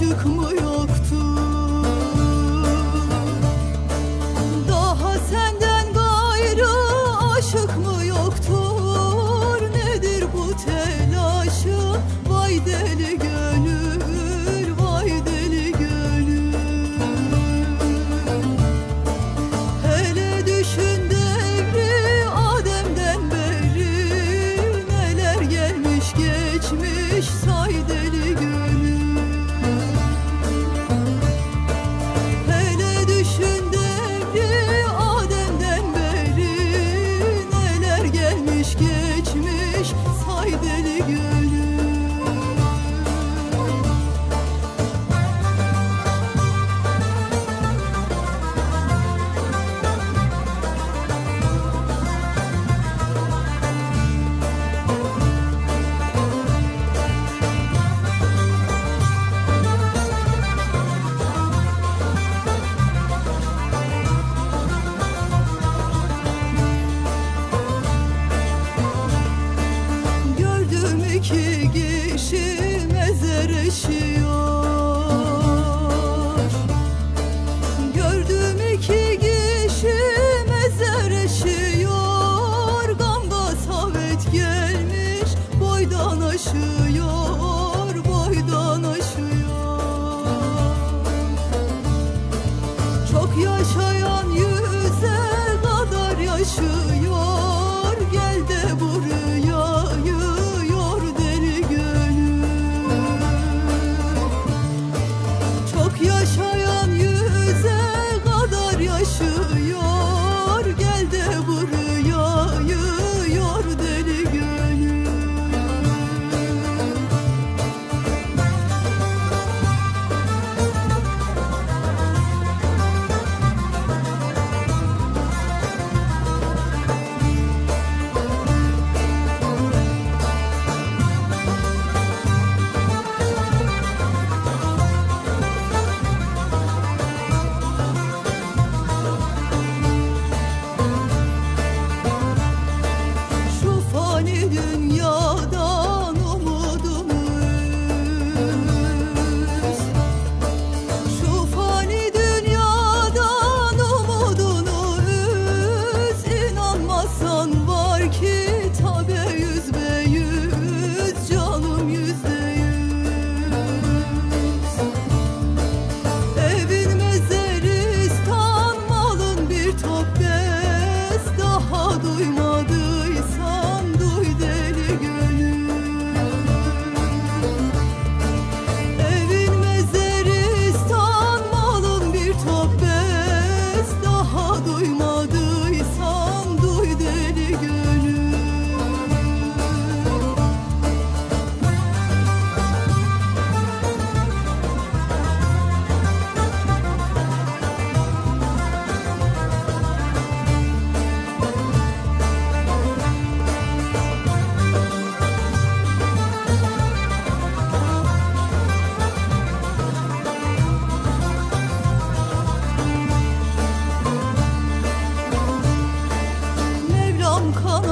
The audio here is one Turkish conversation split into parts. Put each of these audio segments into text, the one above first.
çıkmıyor. gelmiş boydan aşağı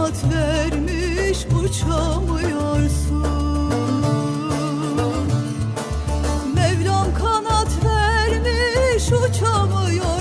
kanat vermiş uçamıyorsun. Mevlam kanat vermiş uçamıyorsun.